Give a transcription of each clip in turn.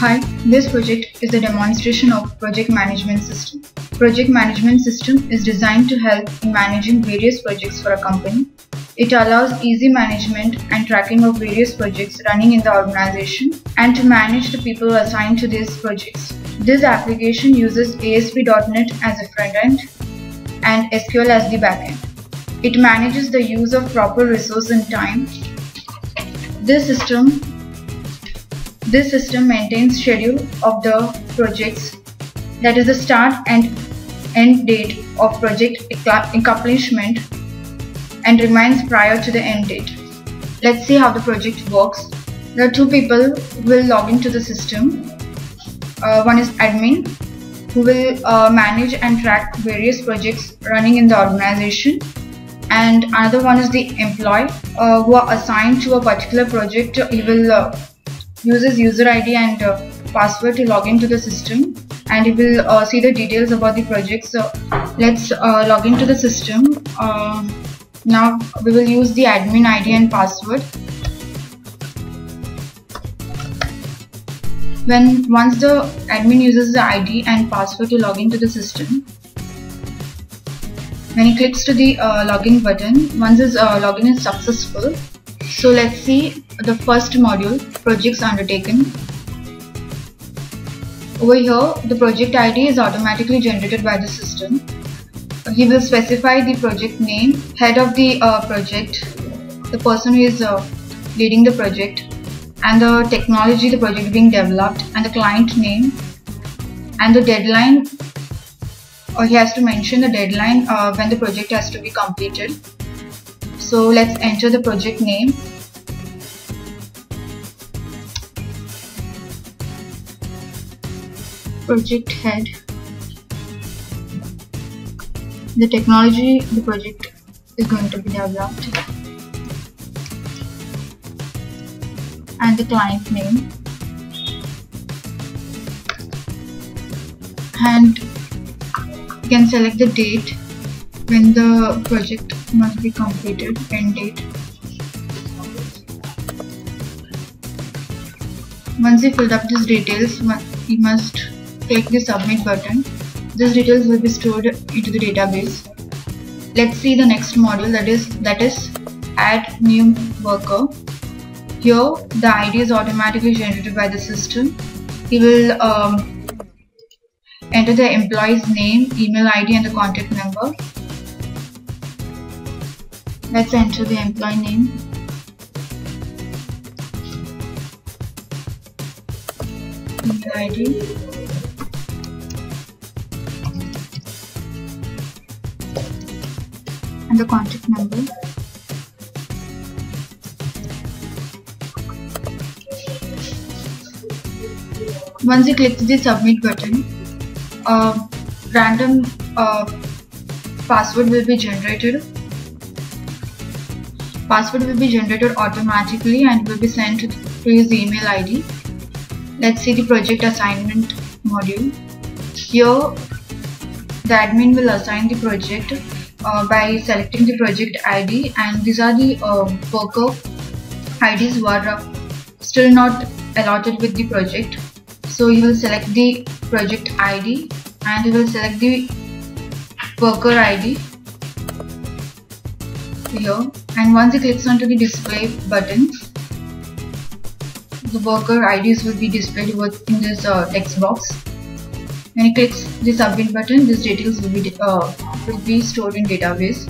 Hi, this project is a demonstration of project management system. Project management system is designed to help in managing various projects for a company. It allows easy management and tracking of various projects running in the organization and to manage the people assigned to these projects. This application uses ASP.NET as a front end and SQL as the backend. It manages the use of proper resource and time. This system this system maintains schedule of the projects that is the start and end date of project accomplishment and remains prior to the end date. Let's see how the project works. Are two people will log into the system. Uh, one is admin who will uh, manage and track various projects running in the organization and another one is the employee uh, who are assigned to a particular project. He will uh, uses user ID and uh, password to log into the system and it will uh, see the details about the project. So let's uh, log into the system. Uh, now we will use the admin ID and password. When once the admin uses the ID and password to log into the system, when he clicks to the uh, login button, once his uh, login is successful, so let's see the first module projects undertaken. Over here the project ID is automatically generated by the system. He will specify the project name, head of the uh, project, the person who is uh, leading the project and the technology the project being developed and the client name and the deadline or he has to mention the deadline uh, when the project has to be completed so let's enter the project name project head. The technology the project is going to be developed. And the client name. And you can select the date when the project must be completed end date. Once you filled up these details you must click the submit button. These details will be stored into the database. Let's see the next module that is that is add new worker. Here the id is automatically generated by the system. He will um, enter the employee's name email id and the contact number. Let's enter the employee name. Email id and the contact number. Once you click the submit button, a random uh, password will be generated. Password will be generated automatically and will be sent to his email ID. Let's see the project assignment module. Here, the admin will assign the project uh, by selecting the project ID and these are the uh, worker IDs who are uh, still not allotted with the project. So you will select the project ID and you will select the worker ID here and once it clicks onto the display button the worker IDs will be displayed in this uh, text box when it clicks the submit button these details will be uh, will be stored in database.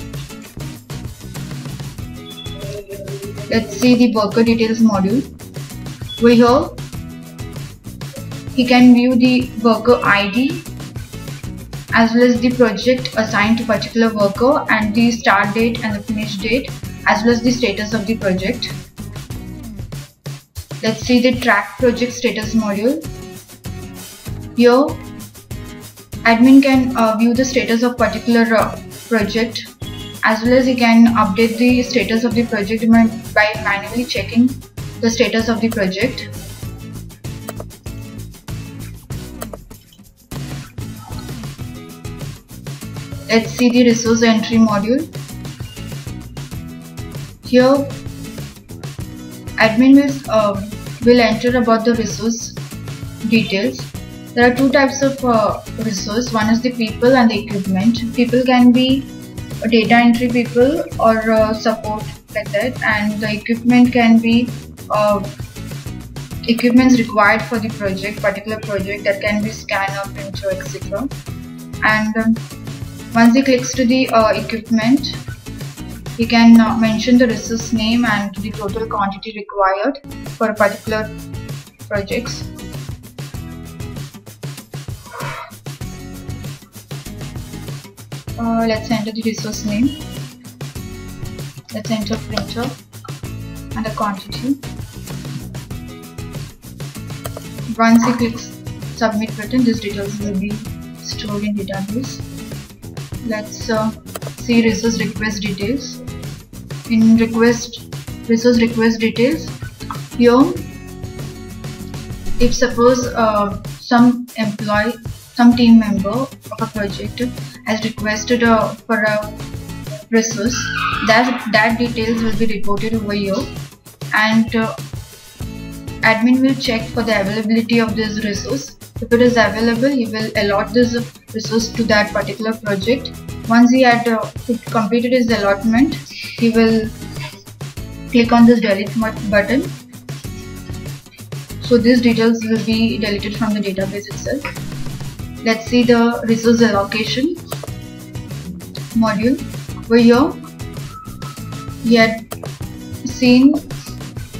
Let's see the worker details module. Over here, he can view the worker ID as well as the project assigned to particular worker and the start date and the finish date as well as the status of the project. Let's see the track project status module. Here admin can uh, view the status of particular uh, project as well as he can update the status of the project by manually checking the status of the project. Let's see the resource entry module. Here admin will, uh, will enter about the resource details. There are two types of uh, resource. One is the people and the equipment. People can be data entry people or uh, support like that and the equipment can be uh, equipments required for the project particular project that can be scanner printer etc and um, once he clicks to the uh, equipment he can uh, mention the resource name and the total quantity required for a particular projects uh, let's enter the resource name let's enter printer and the quantity once you click submit button, these details will be stored in database. Let's uh, see resource request details. In request resource request details, here if suppose uh, some employee, some team member of a project has requested uh, for a resource, that that details will be reported over here and uh, admin will check for the availability of this resource. If it is available, he will allot this resource to that particular project. Once he had uh, completed his allotment, he will click on this delete button. So these details will be deleted from the database itself. Let's see the resource allocation module. Over here, he had seen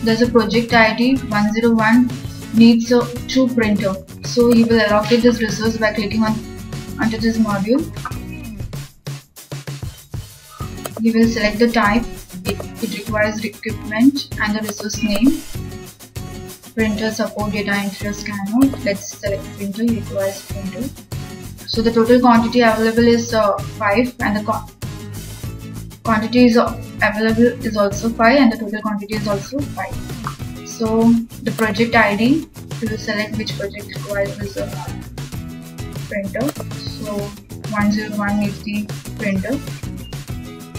there's a project ID 101 needs a true printer. So you will allocate this resource by clicking on under this module. You will select the type, it, it requires equipment and the resource name. Printer support data entry scanner. Let's select printer, requires printer. So the total quantity available is uh, 5 and the quantity is available is also 5 and the total quantity is also 5 so the project id will select which project requires this uh, printer. So 101 is the printer.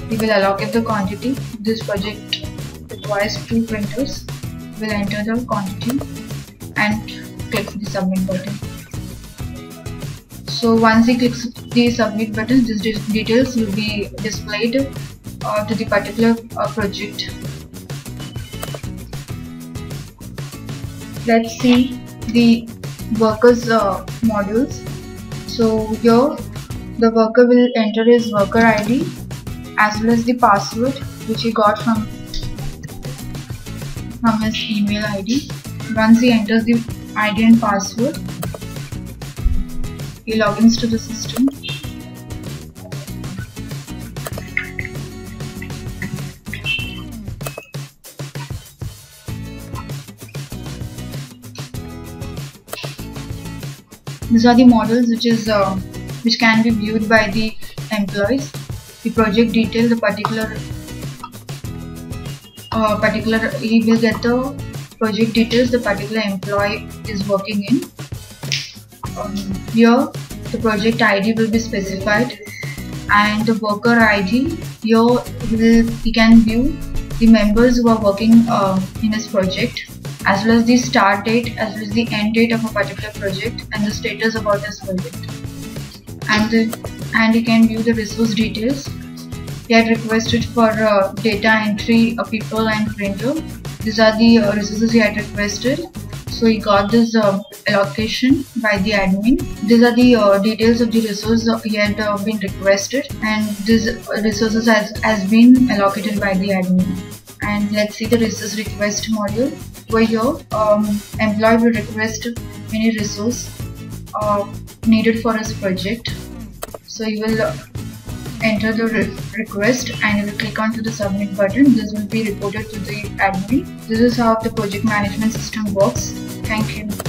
We will allocate the quantity. This project requires two printers we'll enter the quantity and click the submit button so once he clicks the submit button these details will be displayed uh, to the particular uh, project. Let's see the workers uh, modules. So here the worker will enter his worker ID as well as the password which he got from from his email ID. Once he enters the ID and password, he logins to the system These are the models which is uh, which can be viewed by the employees. The project detail, the particular uh, particular he will get the project details the particular employee is working in. Um, here the project ID will be specified and the worker ID here will he can view the members who are working uh, in this project as well as the start date as well as the end date of a particular project and the status about this project and the, and you can view the resource details he had requested for uh, data entry of people and printer. These are the uh, resources he had requested. So he got this uh, allocation by the admin. These are the uh, details of the resource he had uh, been requested. And this resources has, has been allocated by the admin. And let's see the resource request module. Where your um, employee will request any resource uh, needed for his project. So you will enter the re request and you will click onto the submit button this will be reported to the admin. This is how the project management system works. Thank you